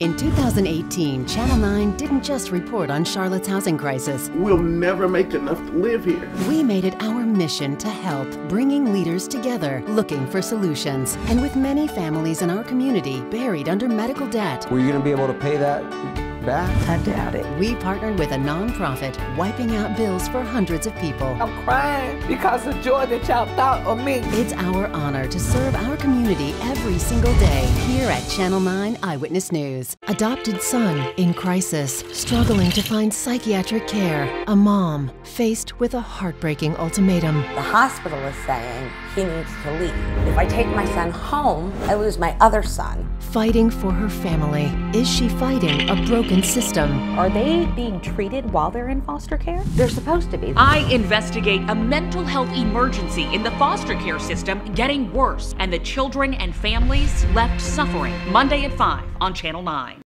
In 2018, Channel 9 didn't just report on Charlotte's housing crisis. We'll never make enough to live here. We made it our mission to help, bringing leaders together, looking for solutions. And with many families in our community buried under medical debt, Were you going to be able to pay that back? I doubt it. we partnered with a nonprofit, wiping out bills for hundreds of people. I'm crying because of joy that y'all thought of me. It's our honor to serve our community every single day here at Channel 9 Eyewitness News. Adopted son in crisis, struggling to find psychiatric care. A mom faced with a heartbreaking ultimatum. The hospital is saying he needs to leave. If I take my son home, I lose my other son. Fighting for her family. Is she fighting a broken system? Are they being treated while they're in foster care? They're supposed to be. I investigate a mental health emergency in the foster care system getting worse and the children and families left suffering. Monday at 5 on Channel 9.